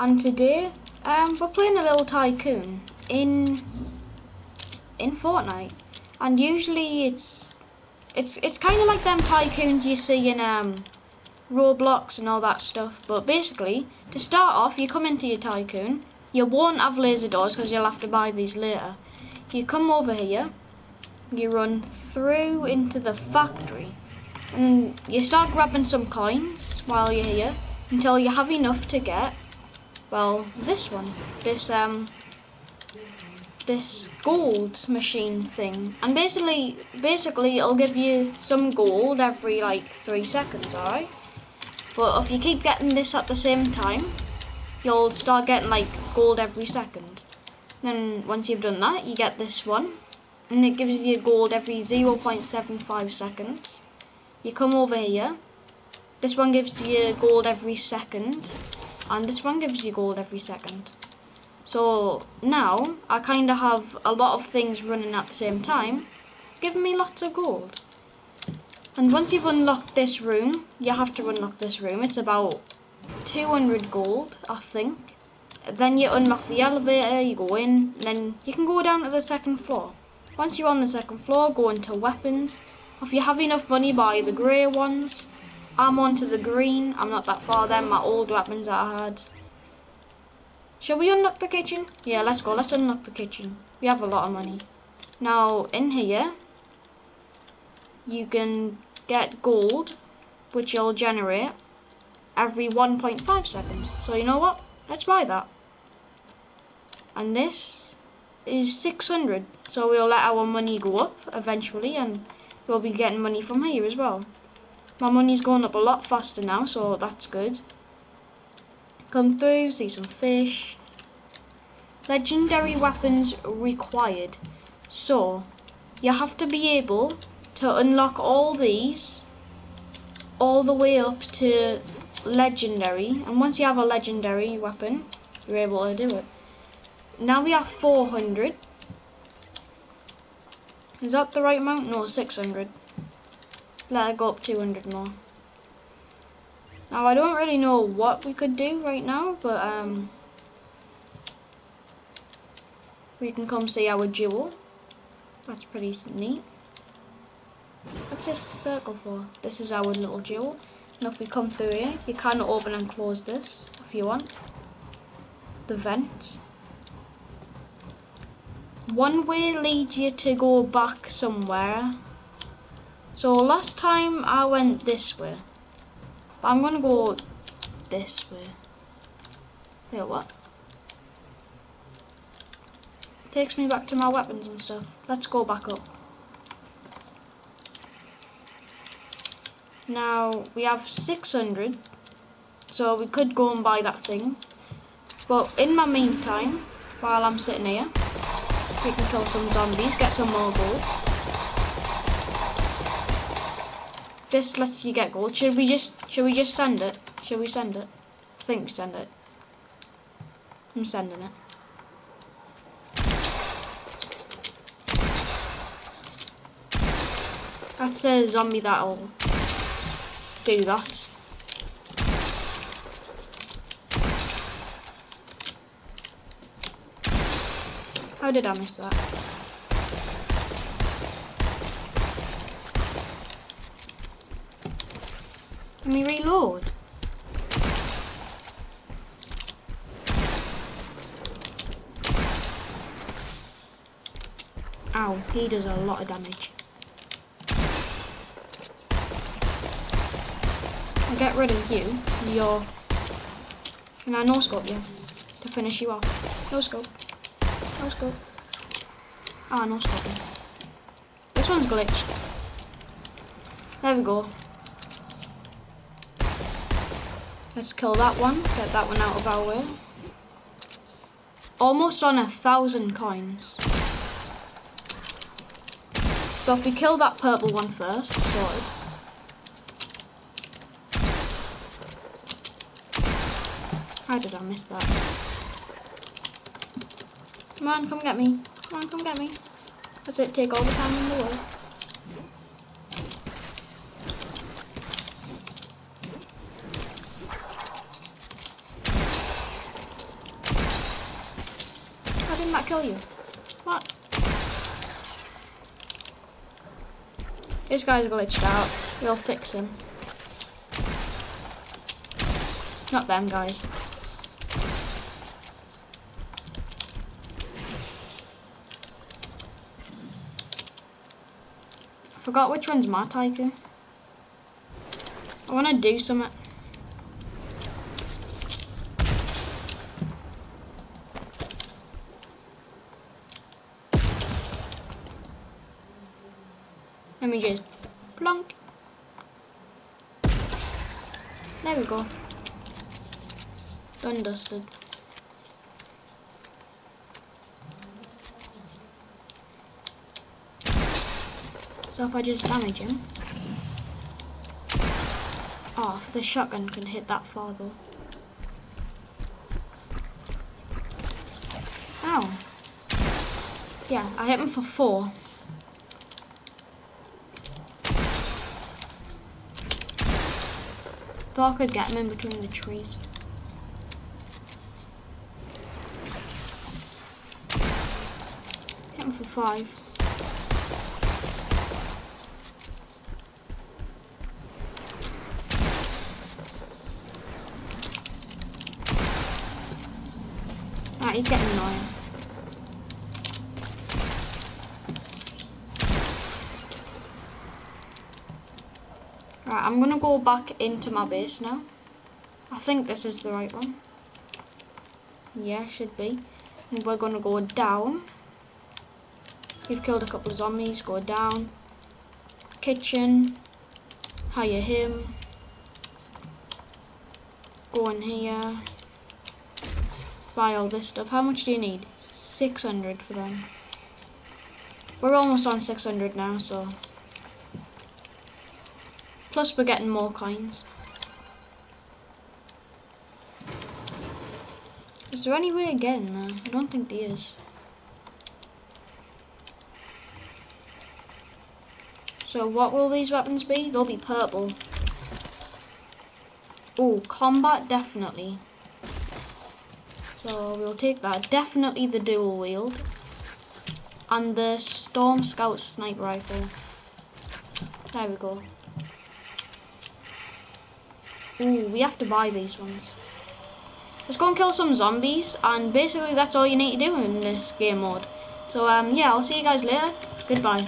And today, um, we're playing a little tycoon in in Fortnite, and usually it's it's it's kind of like them tycoons you see in um Roblox and all that stuff. But basically, to start off, you come into your tycoon. You won't have laser doors because you'll have to buy these later. You come over here, you run through into the factory, and you start grabbing some coins while you're here until you have enough to get, well, this one, this um, this gold machine thing, and basically, basically it'll give you some gold every like three seconds, alright? But if you keep getting this at the same time, you'll start getting like gold every second. Then once you've done that, you get this one, and it gives you gold every 0.75 seconds. You come over here. This one gives you gold every second, and this one gives you gold every second. So now I kind of have a lot of things running at the same time, giving me lots of gold. And once you've unlocked this room, you have to unlock this room. It's about 200 gold, I think. Then you unlock the elevator, you go in, then you can go down to the second floor. Once you're on the second floor, go into weapons. If you have enough money, buy the grey ones. I'm on to the green. I'm not that far then, my old weapons I had. Shall we unlock the kitchen? Yeah, let's go. Let's unlock the kitchen. We have a lot of money. Now, in here, you can get gold, which you'll generate every 1.5 seconds. So you know what? Let's buy that. And this is 600. So we'll let our money go up eventually and we'll be getting money from here as well. My money's going up a lot faster now, so that's good. Come through, see some fish. Legendary weapons required. So, you have to be able to unlock all these all the way up to legendary and once you have a legendary weapon you're able to do it now we have 400 is that the right amount? no 600 let it go up 200 more now I don't really know what we could do right now but um we can come see our jewel that's pretty neat What's this circle for? This is our little jewel. And if we come through here, you can open and close this if you want. The vents. One way leads you to go back somewhere. So last time I went this way. But I'm gonna go this way. Yeah, what? Takes me back to my weapons and stuff. Let's go back up. Now we have 600, so we could go and buy that thing. But in my meantime, while I'm sitting here, we can kill some zombies, get some more gold. This lets you get gold. Should we just should we just send it? Should we send it? I think send it. I'm sending it. That's a zombie that'll do that. How did I miss that? Let me reload. Ow, he does a lot of damage. I get rid of you, you're... Can I no-scope you to finish you off? No-scope. No-scope. Ah, no-scope. This one's glitched. There we go. Let's kill that one, get that one out of our way. Almost on a thousand coins. So if we kill that purple one first, sorted. How did I miss that? Come on, come get me. Come on, come get me. That's it, take all the time in the world. didn't that kill you? What? This guy's glitched out. We'll fix him. Not them guys. Forgot which one's my Tycoon. I want to do something. Let me just plunk. There we go. Done dusted. So if I just damage him. Oh, the shotgun can hit that far though. Ow. Yeah, I hit him for four. Thought I could get him in between the trees. Hit him for five. Right, he's getting annoying. Right, I'm gonna go back into my base now. I think this is the right one. Yeah, should be. And we're gonna go down. We've killed a couple of zombies, go down. Kitchen. Hire him. Go in here buy all this stuff. How much do you need? 600 for them. We're almost on 600 now, so. Plus we're getting more coins. Is there any way there? I don't think there is. So what will these weapons be? They'll be purple. Oh, combat definitely. So we'll take that. Definitely the dual wield. And the Storm Scout sniper rifle. There we go. Ooh, we have to buy these ones. Let's go and kill some zombies, and basically that's all you need to do in this game mode. So um, yeah, I'll see you guys later. Goodbye.